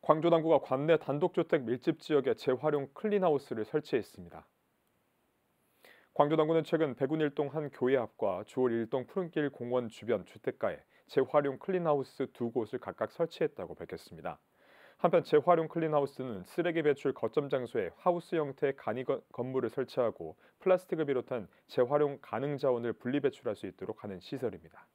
광주 남구가 관내 단독주택 밀집 지역에 재활용 clean house를 설치했습니다. 광주 남구는 최근 백운 일동 한 교회 앞과 주월 일동 푸른길 공원 주변 주택가에 재활용 clean house 두 곳을 각각 설치했다고 밝혔습니다. 한편 재활용 clean house는 쓰레기 배출 거점 장소에 하우스 형태의 간이 건물을 설치하고 플라스틱을 비롯한 재활용 가능 자원을 분리 배출할 수 있도록 하는 시설입니다.